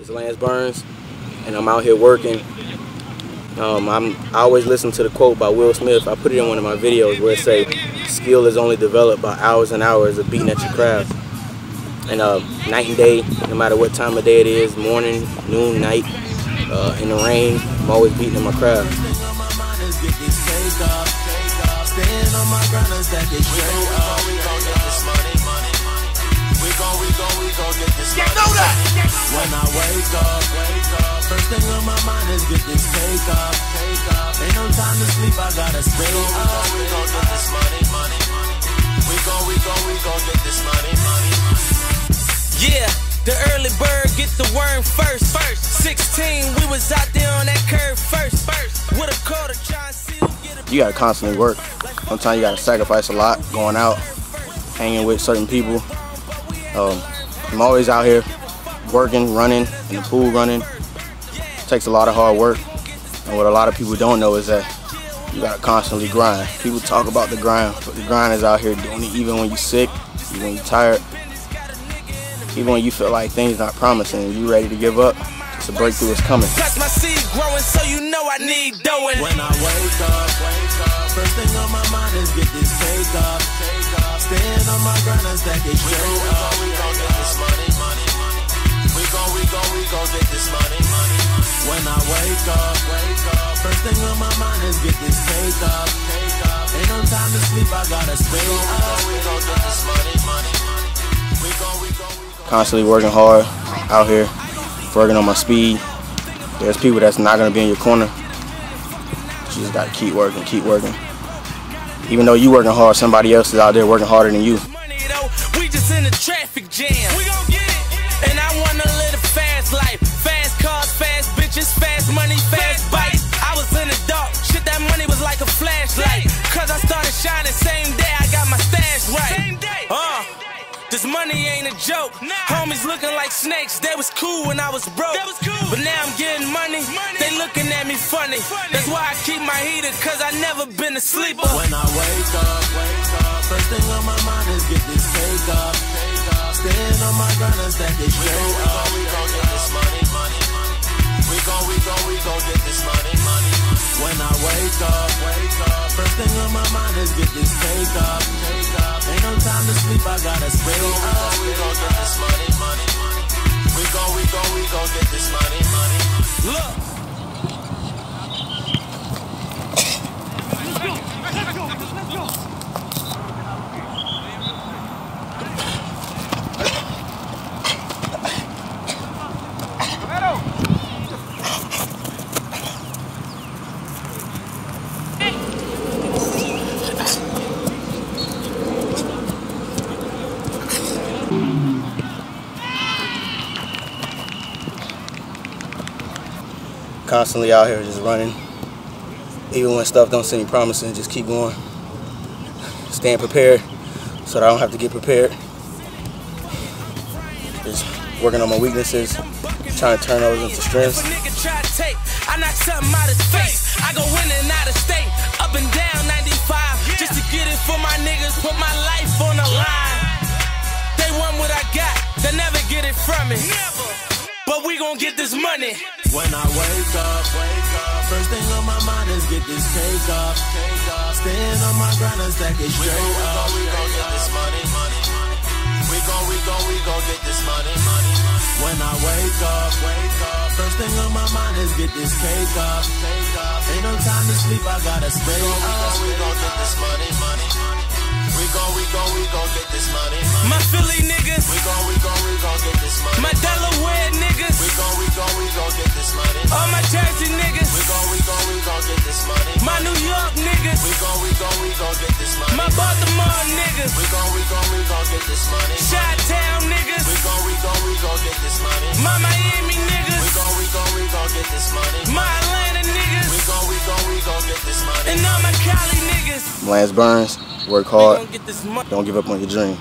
It's Lance Burns, and I'm out here working. Um, I'm, I always listen to the quote by Will Smith. I put it in one of my videos where it say, skill is only developed by hours and hours of beating at your craft. And uh, night and day, no matter what time of day it is, morning, noon, night, uh, in the rain, I'm always beating at my craft. When I wake up, wake up, first thing on my mind is get this cake up. Ain't no time to sleep, I gotta stay up. We gon' get this money, money, money. We gon', we gon', we gon' get this money, money, money. Yeah. The early bird get the worm first. First, 16, we was out there on that curve first. First, with a quarter trying to see who get a You gotta constantly work. Sometimes you gotta sacrifice a lot going out, hanging with certain people. Um, I'm always out here working, running, in the pool running. takes a lot of hard work. And what a lot of people don't know is that you gotta constantly grind. People talk about the grind, but the grind is out here doing it even when you're sick, even when you're tired, even when you feel like things not promising and you ready to give up, it's a breakthrough is coming. Plus my seed growing, so you know I need dough. When I wake up, wake up, first thing on my mind is get this cake up, cake up. Staying on my grind and stack it straight up. Wake up, wake up, first thing on my mind is get this cake up, cake up. Ain't no time to sleep, I gotta stay up. We gon' get this money, money, money. We gon' we gon' we gon' constantly working hard out here, working on my speed. There's people that's not gonna be in your corner. You just gotta keep working, keep working. Even though you working hard, somebody else is out there working harder than you. Money though, we just in a traffic jam. We gon' get it. And I wanna This money ain't a joke. Homies looking like snakes. They was cool when I was broke. But now I'm getting money. They looking at me funny. That's why I keep my heater, cause I never been a sleeper. When I wake up, wake up, first thing on my mind is get this cake up, cake. Staying on my grind and stack it straight up. We gon' get this money, money, money. We gon' we gon' we gon' get this money, money. When I wake up, wake up, first thing on my mind is get this cake up, cake up. Ain't no time to sleep, I gotta stay up. We gon' get this money, money, money. We gon' we gon' we gon' get this money, money. Look. Constantly out here just running. Even when stuff don't seem promising, just keep going. Staying prepared so that I don't have to get prepared. Just working on my weaknesses, trying to turn those into strengths. I knock something out his face. I go in and out of state, up and down 95, just to get it for my niggas, put my life on the line. They want what I got, they never get it from me. But we gon' get this money. When I wake up, wake up, first thing on my mind is get this cake up, cake up. Staying on my grind and stack it straight up. We gon' get this money, money, money. We gon' we gon' we gon' get this money, money, money. When I wake up, wake up, first thing on my mind is get this cake up, cake up. Ain't no time to sleep, I gotta stay up. We gon' get this money, money, money. We gon' we gon' we gon' get this money, money. My Philly niggas, We gon' we Baltimore niggas, We gon' we gon' we gon' get this money. Chi-Town We gon' we gon' we gon' get this money. my Miami We gon' we gon' we gon' get this money. my Atlanta We gon' we gon' we gon' get this money. and all my Cali niggas. Lance Burns, work hard, gon' get this money. don't give up on your dream.